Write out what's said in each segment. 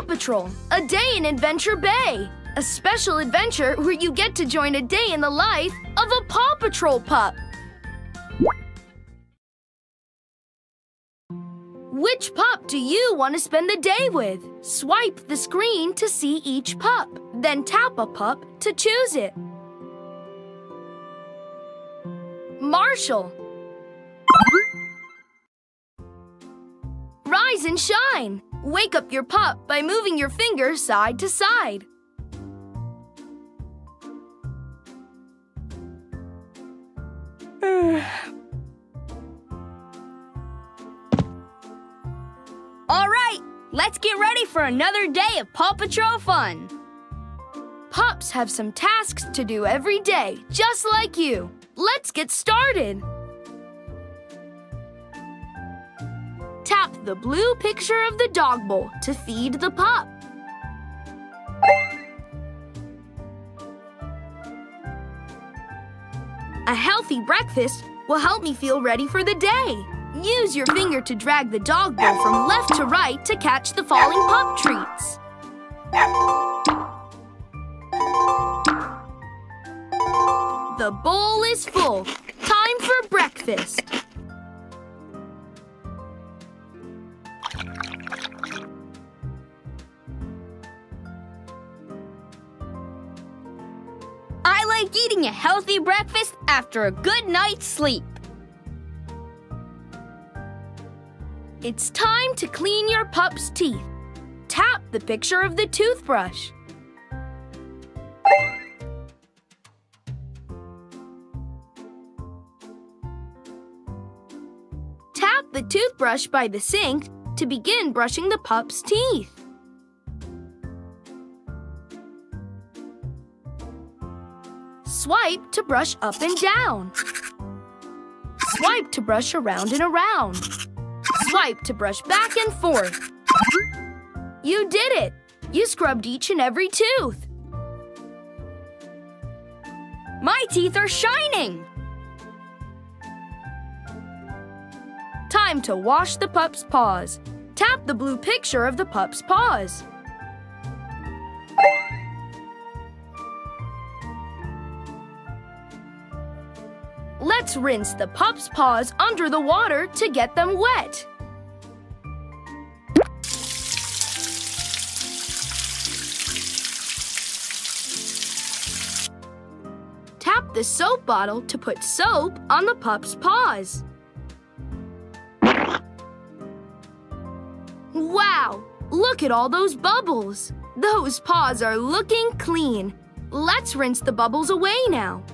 Paw Patrol, a day in Adventure Bay. A special adventure where you get to join a day in the life of a Paw Patrol pup. Which pup do you want to spend the day with? Swipe the screen to see each pup, then tap a pup to choose it. Marshall. Rise and shine. Wake up your pup by moving your finger side to side. All right, let's get ready for another day of Paw Patrol fun. Pups have some tasks to do every day, just like you. Let's get started. Tap the blue picture of the dog bowl to feed the pup. A healthy breakfast will help me feel ready for the day. Use your finger to drag the dog bowl from left to right to catch the falling pup treats. The bowl is full. Time for breakfast. Like eating a healthy breakfast after a good night's sleep. It's time to clean your pup's teeth. Tap the picture of the toothbrush. Tap the toothbrush by the sink to begin brushing the pup's teeth. Swipe to brush up and down. Swipe to brush around and around. Swipe to brush back and forth. You did it! You scrubbed each and every tooth. My teeth are shining. Time to wash the pup's paws. Tap the blue picture of the pup's paws. Let's rinse the pup's paws under the water to get them wet. Tap the soap bottle to put soap on the pup's paws. Wow! Look at all those bubbles! Those paws are looking clean. Let's rinse the bubbles away now.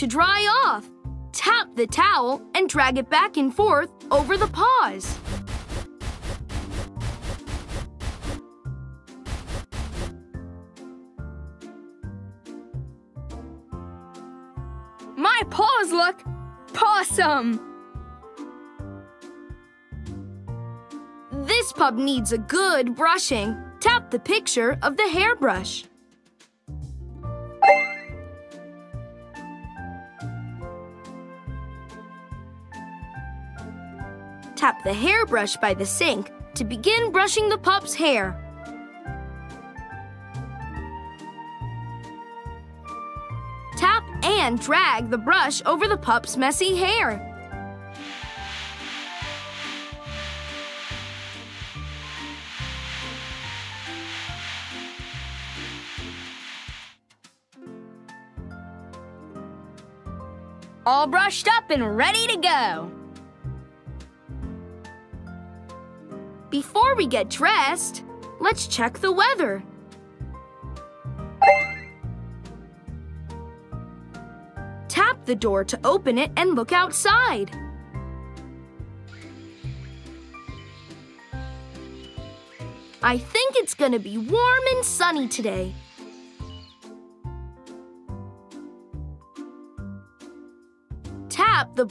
To dry off. Tap the towel and drag it back and forth over the paws. My paws look pawsome. This pup needs a good brushing. Tap the picture of the hairbrush. Tap the hairbrush by the sink to begin brushing the pup's hair. Tap and drag the brush over the pup's messy hair. All brushed up and ready to go. Before we get dressed, let's check the weather. Tap the door to open it and look outside. I think it's gonna be warm and sunny today. Tap the...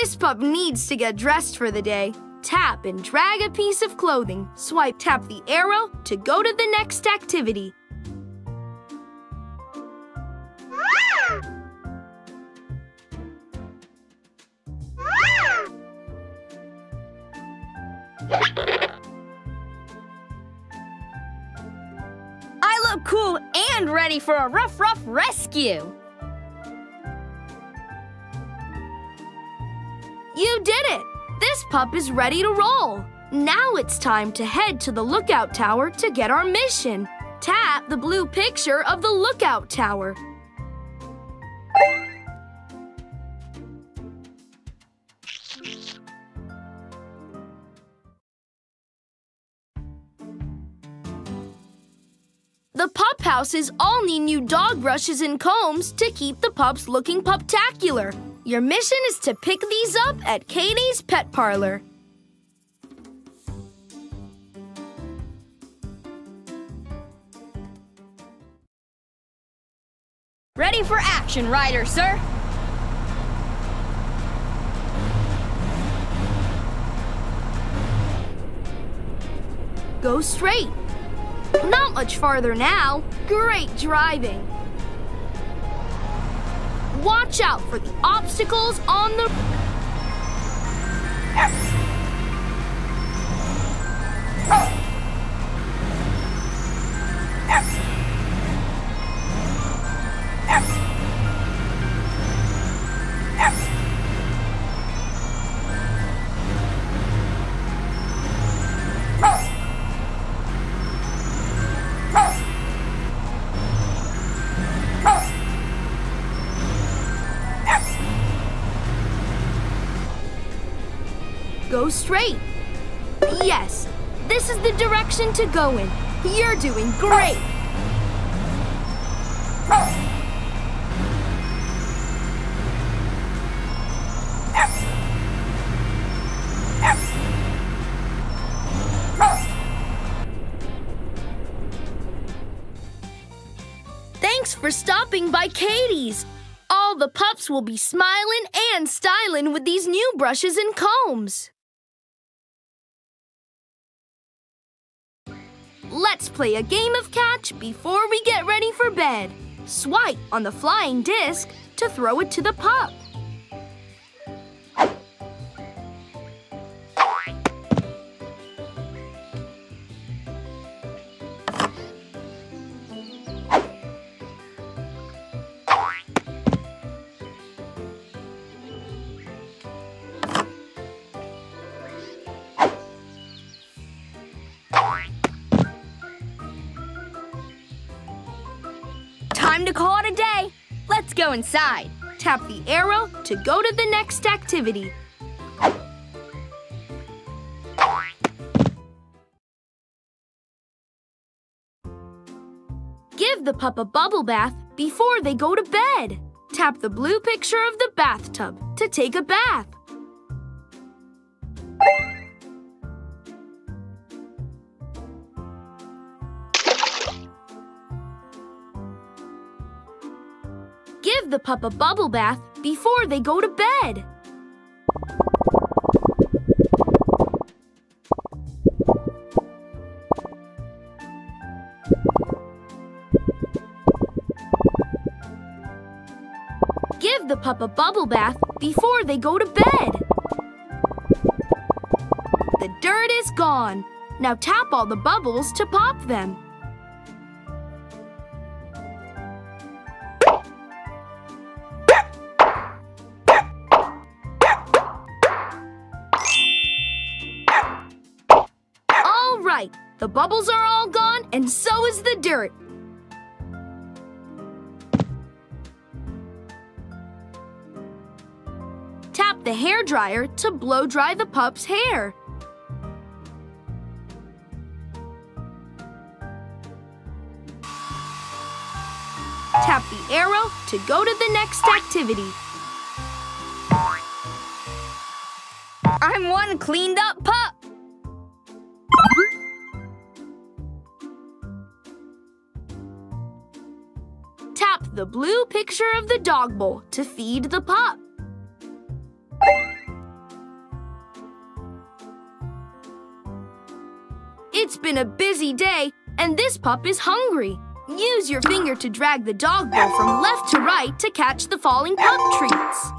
this pup needs to get dressed for the day. Tap and drag a piece of clothing. Swipe tap the arrow to go to the next activity. I look cool and ready for a rough, rough rescue! You did it! This pup is ready to roll. Now it's time to head to the lookout tower to get our mission. Tap the blue picture of the lookout tower. The pup houses all need new dog brushes and combs to keep the pups looking puptacular. Your mission is to pick these up at Katie's Pet Parlor. Ready for action, Ryder, sir. Go straight. Not much farther now. Great driving. Watch out for the obstacles on the... Straight. Yes, this is the direction to go in. You're doing great. Thanks for stopping by Katie's. All the pups will be smiling and styling with these new brushes and combs. Let's play a game of catch before we get ready for bed. Swipe on the flying disc to throw it to the pup. Go inside. Tap the arrow to go to the next activity. Give the pup a bubble bath before they go to bed. Tap the blue picture of the bathtub to take a bath. Give the pup a bubble bath before they go to bed. Give the pup a bubble bath before they go to bed. The dirt is gone. Now tap all the bubbles to pop them. The bubbles are all gone, and so is the dirt. Tap the hair dryer to blow dry the pup's hair. Tap the arrow to go to the next activity. I'm one cleaned up pup. The blue picture of the dog bowl to feed the pup. It's been a busy day, and this pup is hungry. Use your finger to drag the dog bowl from left to right to catch the falling pup treats.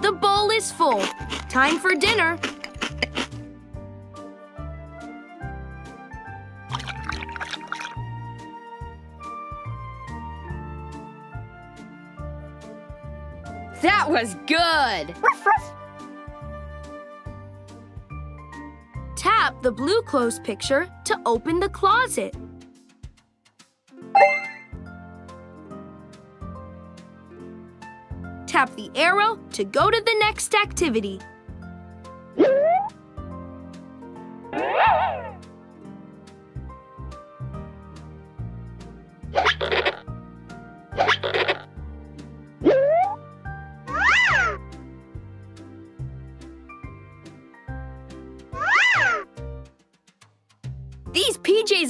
The bowl is full. Time for dinner. That was good. Tap the blue clothes picture to open the closet. Tap the arrow to go to the next activity.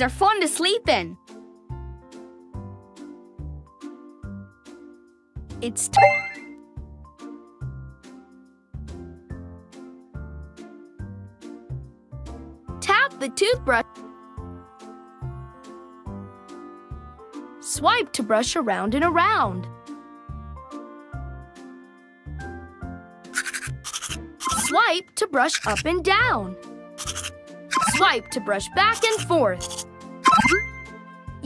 Are fun to sleep in. It's Tap the toothbrush. Swipe to brush around and around. Swipe to brush up and down. Swipe to brush back and forth.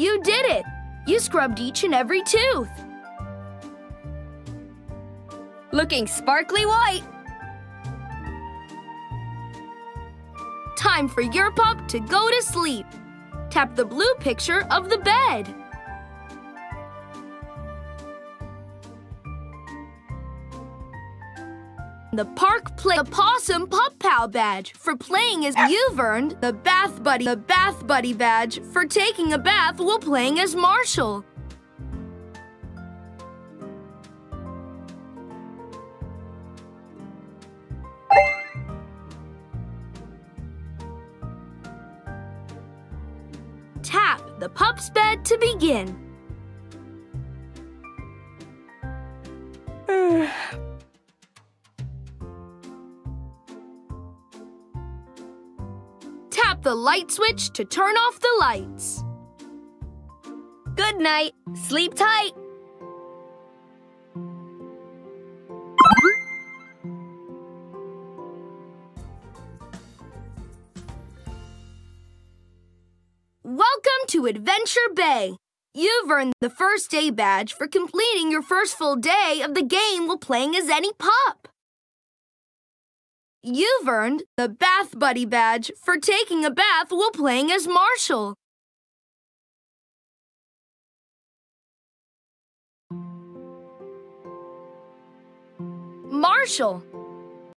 You did it! You scrubbed each and every tooth. Looking sparkly white. Time for your pup to go to sleep. Tap the blue picture of the bed. The park play the Possum Pup Pal badge for playing as you've earned the Bath Buddy the Bath Buddy badge for taking a bath while playing as Marshall. Tap the pup's bed to begin. The light switch to turn off the lights. Good night. Sleep tight. Welcome to Adventure Bay. You've earned the first day badge for completing your first full day of the game while playing as any pup. You've earned the Bath Buddy badge for taking a bath while playing as Marshall. Marshall,